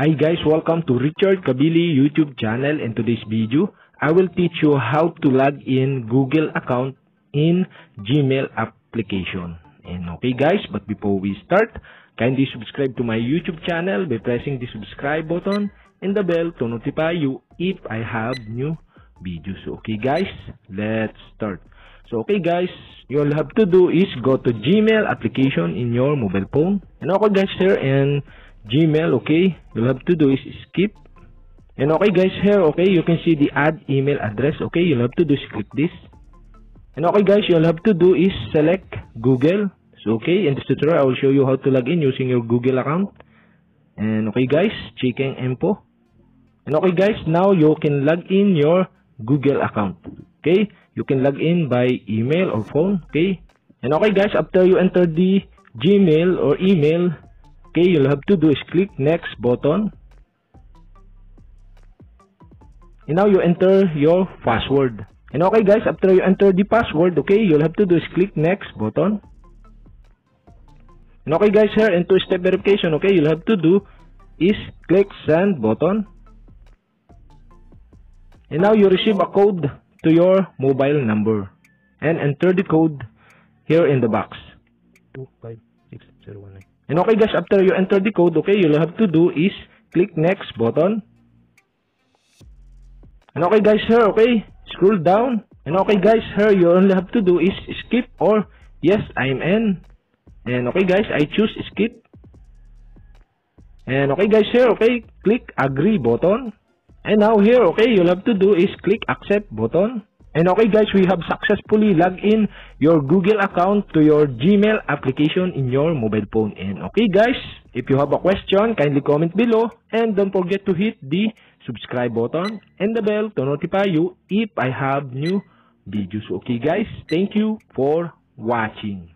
Hi guys, welcome to Richard Kabili YouTube channel. In today's video, I will teach you how to log in Google account in Gmail application. And okay guys, but before we start, kindly subscribe to my YouTube channel by pressing the subscribe button and the bell to notify you if I have new videos. Okay guys, let's start. So okay guys, you'll have to do is go to Gmail application in your mobile phone. And okay guys, here in Gmail, okay, you'll have to do is skip. And okay guys, here, okay, you can see the add email address. Okay, you'll have to do is click this. And okay guys, you'll have to do is select Google. So okay, in this tutorial, I will show you how to log in using your Google account. And okay guys, checking info. And okay guys, now you can log in your Google account. Okay, you can log in by email or phone. Okay, and okay guys, after you enter the Gmail or email, okay, you'll have to do is click next button. And now you enter your password. And okay guys, after you enter the password, okay, you'll have to do is click next button. And okay guys, here in two-step verification, okay, you'll have to do is click send button. And now you receive a code to your mobile number. And enter the code here in the box. 256019. And okay guys, after you enter the code, okay, you'll have to do is click next button. And okay guys, here, okay, scroll down. And okay guys, here, you only have to do is skip or yes, I'm in. And okay guys, I choose skip. And okay guys, here, okay, click agree button. And now here, okay, you'll have to do is click accept button. And okay guys, we have successfully logged in your Google account to your Gmail application in your mobile phone. And okay guys, if you have a question, kindly comment below. And don't forget to hit the subscribe button and the bell to notify you if I have new videos. Okay guys, thank you for watching.